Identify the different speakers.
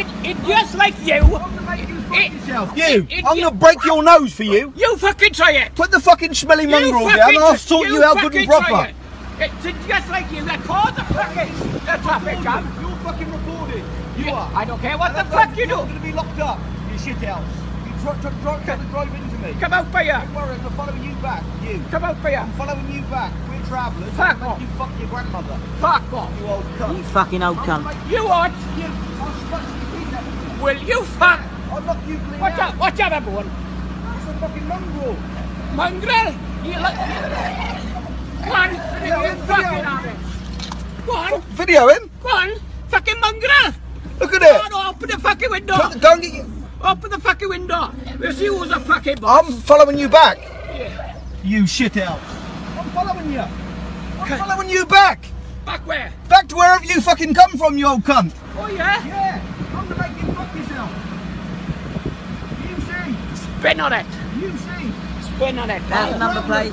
Speaker 1: it, it just like you.
Speaker 2: I'm gonna you
Speaker 1: It-
Speaker 2: yourself.
Speaker 1: it-
Speaker 2: You.
Speaker 1: it-
Speaker 2: I'm
Speaker 1: you-
Speaker 2: gonna break your nose for you.
Speaker 1: You fucking try it.
Speaker 2: Put the fucking smelly
Speaker 1: You
Speaker 2: mongrel
Speaker 1: fucking
Speaker 2: down and I'll
Speaker 1: try-
Speaker 2: sort you, out good and
Speaker 1: fucking
Speaker 2: proper.
Speaker 1: it. It's just like you. They call the fucking the traffic jam.
Speaker 2: You're fucking recorded. You are.
Speaker 1: I don't care what the
Speaker 2: And
Speaker 1: fuck
Speaker 2: I'm
Speaker 1: you
Speaker 2: You're
Speaker 1: do.
Speaker 2: gonna be locked up. You shit house. You try, try, try, try to drive into me.
Speaker 1: Come out for you.
Speaker 2: Don't worry, I'm following you back. You.
Speaker 1: Come out for you.
Speaker 2: I'm following you back. We're travellers.
Speaker 1: Fuck
Speaker 2: I'm gonna
Speaker 1: off.
Speaker 2: make you fuck your grandmother.
Speaker 1: Fuck off.
Speaker 2: You old cunt.
Speaker 3: You fucking old
Speaker 2: I'm
Speaker 3: cunt.
Speaker 2: gonna make
Speaker 1: You what?
Speaker 2: you. I'll smash you clean that.
Speaker 1: Will you fuck?
Speaker 2: I'll knock you clean
Speaker 1: Watch
Speaker 2: out.
Speaker 1: out! Watch out, everyone.
Speaker 2: It's a fucking mongrel.
Speaker 1: Mongrel. You look. Come on. You fucking have it. Go on.
Speaker 2: Video him.
Speaker 1: Go on. Fucking mongrel.
Speaker 2: Look at
Speaker 1: Go
Speaker 2: it.
Speaker 1: on. Open the fucking window.
Speaker 2: Put- Go and get you.
Speaker 1: Open the fucking window. We'll see who's the fucking boss.
Speaker 2: I'm following you back.
Speaker 1: Yeah.
Speaker 2: You shit out. I'm following you. I'm
Speaker 1: Okay.
Speaker 2: following you back.
Speaker 1: Back where?
Speaker 2: Back to wherever you fucking come from, you old cunt.
Speaker 1: Oh yeah.
Speaker 2: Yeah. I'm gonna make you fuck yourself. You see.
Speaker 1: Spin on it.
Speaker 2: You see.
Speaker 1: Spin on it.
Speaker 3: There's the number plate.